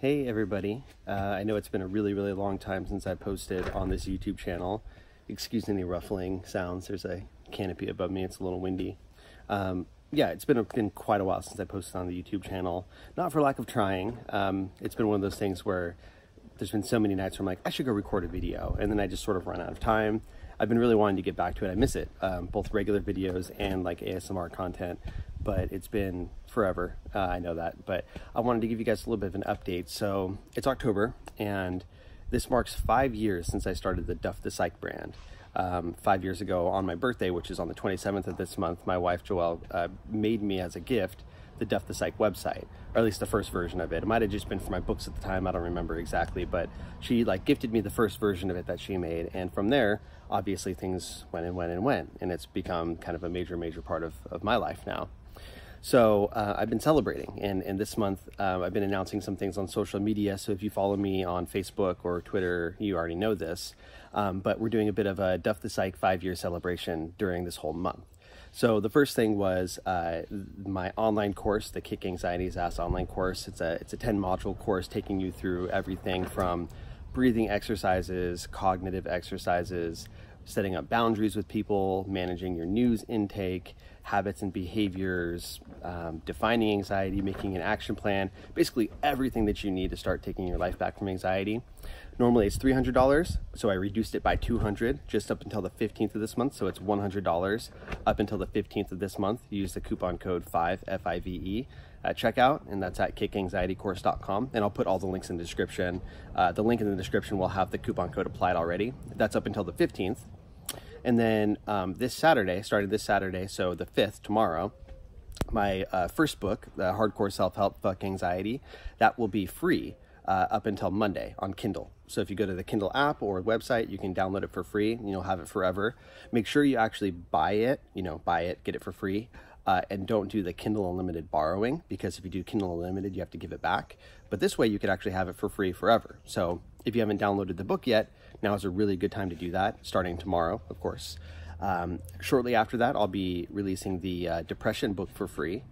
Hey everybody. Uh, I know it's been a really, really long time since I posted on this YouTube channel. Excuse any ruffling sounds. There's a canopy above me. It's a little windy. Um, yeah, it's been, a, been quite a while since I posted on the YouTube channel. Not for lack of trying. Um, it's been one of those things where there's been so many nights where I'm like, I should go record a video. And then I just sort of run out of time. I've been really wanting to get back to it. I miss it, um, both regular videos and like ASMR content but it's been forever. Uh, I know that, but I wanted to give you guys a little bit of an update. So it's October, and this marks five years since I started the Duff the Psych brand. Um, five years ago on my birthday, which is on the 27th of this month, my wife Joelle uh, made me as a gift the Duff the Psych website, or at least the first version of it. It might have just been for my books at the time. I don't remember exactly, but she like gifted me the first version of it that she made. And from there, obviously things went and went and went. And it's become kind of a major, major part of, of my life now. So uh, I've been celebrating, and, and this month uh, I've been announcing some things on social media. So if you follow me on Facebook or Twitter, you already know this. Um, but we're doing a bit of a Duff the Psych five year celebration during this whole month. So the first thing was uh, my online course, the Kick Anxiety's Ass online course. It's a it's a ten module course taking you through everything from breathing exercises, cognitive exercises, setting up boundaries with people, managing your news intake, habits and behaviors, um, defining anxiety, making an action plan, basically everything that you need to start taking your life back from anxiety. Normally it's $300, so I reduced it by 200 just up until the 15th of this month, so it's $100 up until the 15th of this month. Use the coupon code 5 F-I-V-E at checkout, and that's at kickanxietycourse.com. And I'll put all the links in the description. Uh, the link in the description will have the coupon code applied already. That's up until the 15th. And then um, this Saturday, started this Saturday, so the 5th, tomorrow, my uh, first book, the Hardcore Self Help Fuck Anxiety, that will be free uh, up until Monday on Kindle. So if you go to the Kindle app or website, you can download it for free and you'll have it forever. Make sure you actually buy it, you know, buy it, get it for free. Uh, and don't do the Kindle Unlimited borrowing because if you do Kindle Unlimited, you have to give it back. But this way, you could actually have it for free forever. So if you haven't downloaded the book yet, now is a really good time to do that, starting tomorrow, of course. Um, shortly after that, I'll be releasing the uh, Depression book for free.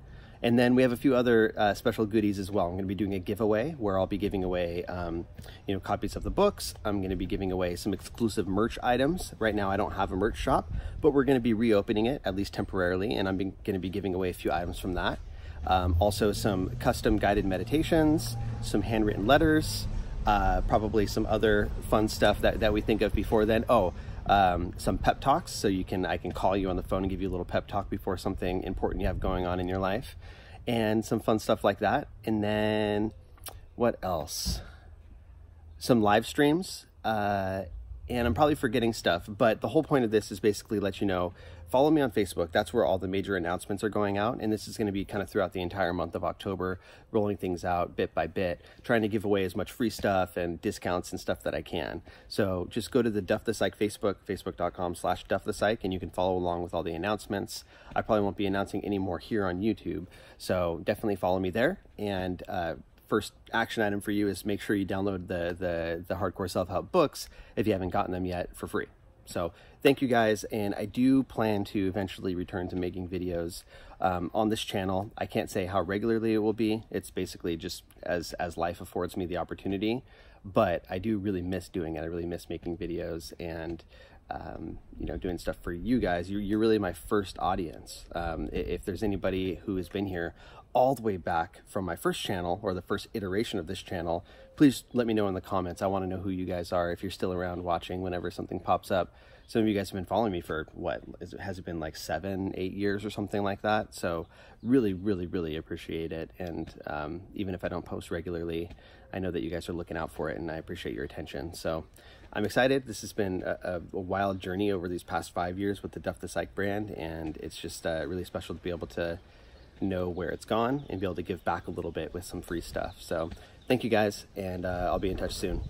And then we have a few other uh, special goodies as well. I'm going to be doing a giveaway where I'll be giving away, um, you know, copies of the books. I'm going to be giving away some exclusive merch items. Right now, I don't have a merch shop, but we're going to be reopening it at least temporarily, and I'm going to be giving away a few items from that. Um, also, some custom guided meditations, some handwritten letters, uh, probably some other fun stuff that, that we think of before then. Oh, um, some pep talks, so you can I can call you on the phone and give you a little pep talk before something important you have going on in your life, and some fun stuff like that. And then what else? Some live streams. Uh, and I'm probably forgetting stuff, but the whole point of this is basically let you know follow me on Facebook. That's where all the major announcements are going out. And this is going to be kind of throughout the entire month of October, rolling things out bit by bit, trying to give away as much free stuff and discounts and stuff that I can. So just go to the Duff the Psych Facebook, facebook.com slash Duff the Psych, and you can follow along with all the announcements. I probably won't be announcing any more here on YouTube. So definitely follow me there. And, uh, first action item for you is make sure you download the the, the hardcore self-help books if you haven't gotten them yet for free so thank you guys, and I do plan to eventually return to making videos um, on this channel. I can't say how regularly it will be. It's basically just as, as life affords me the opportunity, but I do really miss doing it. I really miss making videos and um, you know, doing stuff for you guys. You're, you're really my first audience. Um, if there's anybody who has been here all the way back from my first channel or the first iteration of this channel, please let me know in the comments. I want to know who you guys are if you're still around watching whenever something pops up. Some of you guys have been following me for what has it been like seven, eight years or something like that. So really, really, really appreciate it. And um, even if I don't post regularly, I know that you guys are looking out for it and I appreciate your attention. So I'm excited. This has been a, a wild journey over these past five years with the Duff the Psych brand. And it's just uh, really special to be able to know where it's gone and be able to give back a little bit with some free stuff. So thank you guys, and uh, I'll be in touch soon.